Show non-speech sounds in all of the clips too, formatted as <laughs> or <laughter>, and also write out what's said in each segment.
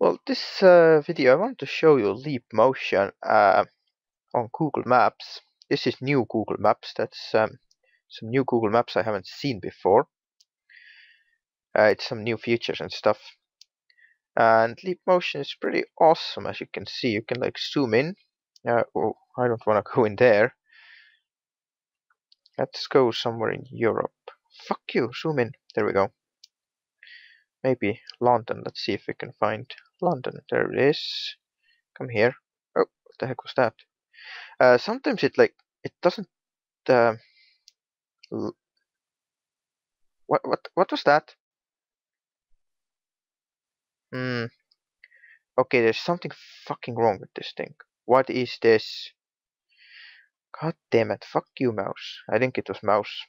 Well, this uh, video I want to show you Leap Motion uh, on Google Maps. This is new Google Maps. That's um, some new Google Maps I haven't seen before. Uh, it's some new features and stuff. And Leap Motion is pretty awesome, as you can see. You can like zoom in. Uh, oh, I don't want to <laughs> go in there. Let's go somewhere in Europe. Fuck you, zoom in. There we go. Maybe London. Let's see if we can find London. There it is. Come here. Oh, what the heck was that? Uh, sometimes it like it doesn't. Uh, what what what was that? Hmm. Okay, there's something fucking wrong with this thing. What is this? God damn it! Fuck you, mouse. I think it was mouse.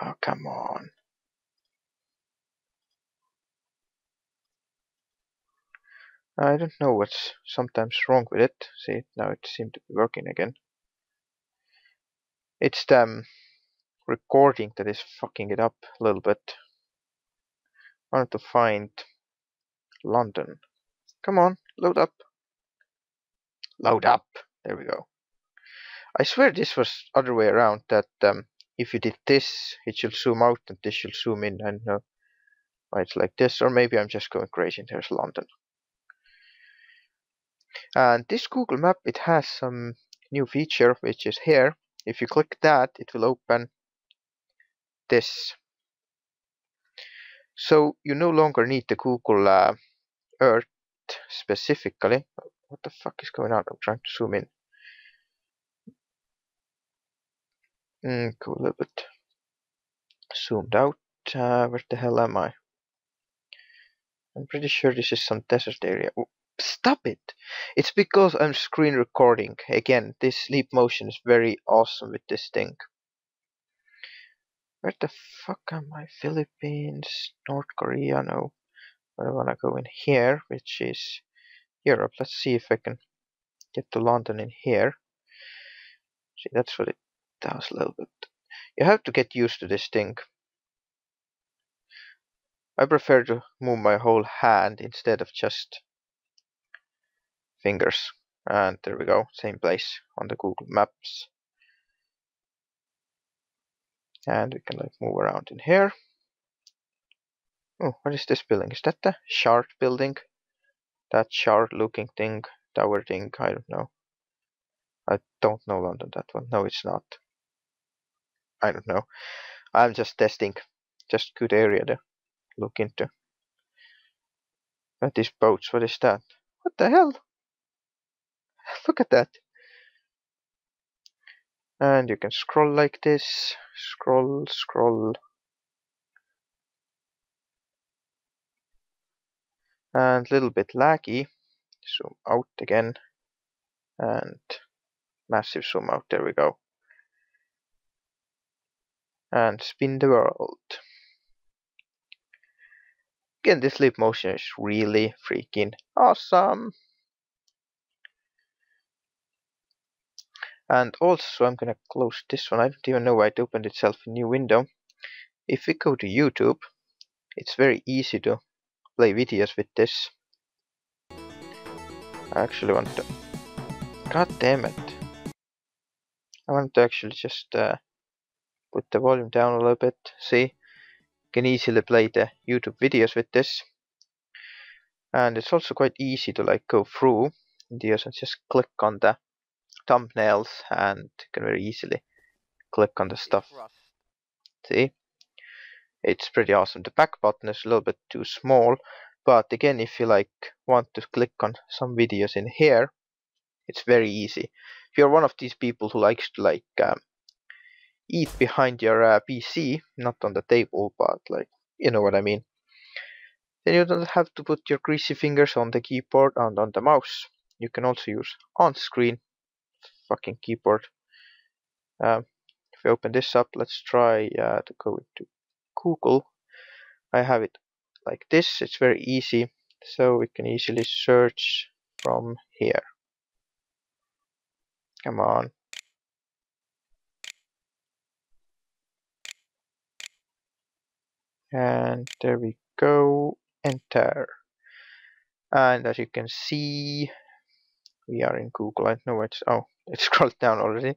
Oh, come on. I don't know what's sometimes wrong with it. See, now it seemed to be working again. It's the um, recording that is fucking it up a little bit. I want to find London. Come on, load up. Load up. There we go. I swear this was other way around that um, if you did this, it should zoom out and this should zoom in. I know why it's like this, or maybe I'm just going crazy and there's London. And this Google map, it has some new feature, which is here. If you click that, it will open this. So you no longer need the Google uh, Earth specifically. What the fuck is going on? I'm trying to zoom in. Mm, go a little bit zoomed out. Uh, where the hell am I? I'm pretty sure this is some desert area. Stop it! It's because I'm screen recording. Again, this Leap Motion is very awesome with this thing. Where the fuck am I? Philippines, North Korea, no. I wanna go in here, which is Europe. Let's see if I can get to London in here. See, that's what it does a little bit. You have to get used to this thing. I prefer to move my whole hand instead of just fingers. And there we go, same place on the Google Maps. And we can like move around in here. Oh, what is this building? Is that the shard building? That shard looking thing, tower thing, I don't know. I don't know London, that one. No, it's not. I don't know. I'm just testing. Just good area to look into. But these boats, what is that? What the hell? Look at that. And you can scroll like this. Scroll, scroll. And a little bit laggy. Zoom out again. And massive zoom out. There we go. And spin the world. Again, this leap motion is really freaking awesome. And also I'm gonna close this one. I don't even know why it opened itself a new window. If we go to YouTube, it's very easy to play videos with this. I actually want to... God damn it. I want to actually just uh, put the volume down a little bit. See? You can easily play the YouTube videos with this. And it's also quite easy to like go through videos and just click on the thumbnails and you can very easily click on the stuff. See? It's pretty awesome. The back button is a little bit too small, but again, if you like want to click on some videos in here, it's very easy. If you're one of these people who likes to like um, eat behind your uh, PC, not on the table, but like you know what I mean, then you don't have to put your greasy fingers on the keyboard and on the mouse. You can also use on screen fucking keyboard. Um, if we open this up, let's try uh, to go into Google. I have it like this. It's very easy, so we can easily search from here. Come on. And there we go, enter. And as you can see, we are in Google. I know it's, oh, it <laughs> scrolled down already.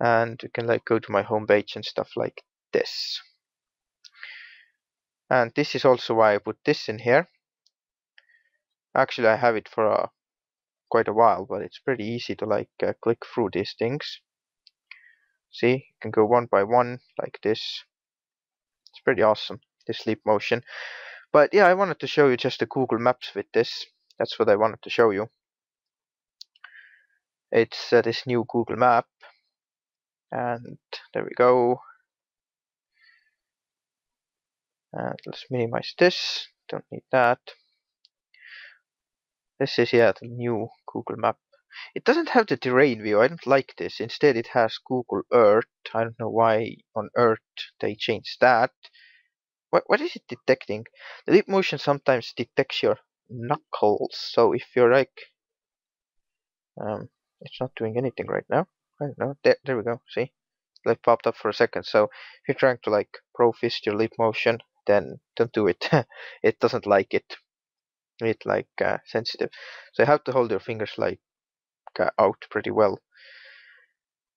And you can like go to my home page and stuff like this. And this is also why I put this in here. Actually, I have it for a, quite a while, but it's pretty easy to like uh, click through these things. See, you can go one by one like this. It's pretty awesome, this Leap Motion. But yeah, I wanted to show you just the Google Maps with this. That's what I wanted to show you. It's uh, this new Google Map. And there we go. And let's minimize this. Don't need that. This is yeah the new Google Map. It doesn't have the terrain view. I don't like this. Instead, it has Google Earth. I don't know why on Earth they changed that. What what is it detecting? The leap motion sometimes detects your knuckles. So if you're like, um, it's not doing anything right now. I don't know. There, there we go. See, like popped up for a second. So if you're trying to like pro fist your leap motion, then don't do it. <laughs> it doesn't like it. It's like uh, sensitive. So you have to hold your fingers like uh, out pretty well.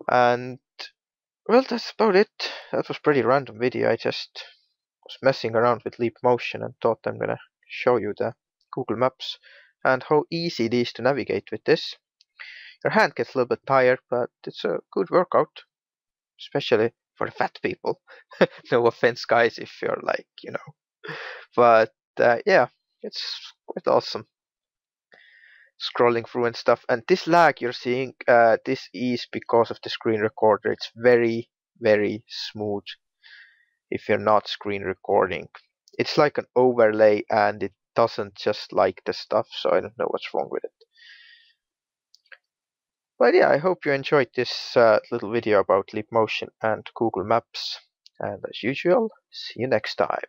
And well, that's about it. That was pretty random video. I just was messing around with Leap Motion and thought I'm gonna show you the Google Maps and how easy it is to navigate with this. Your hand gets a little bit tired, but it's a good workout, especially for fat people. <laughs> no offense, guys, if you're like, you know. But uh, yeah, it's quite awesome. Scrolling through and stuff. And this lag you're seeing, uh, this is because of the screen recorder. It's very, very smooth if you're not screen recording. It's like an overlay and it doesn't just like the stuff, so I don't know what's wrong with it. But yeah, I hope you enjoyed this uh, little video about Leap Motion and Google Maps. And as usual, see you next time.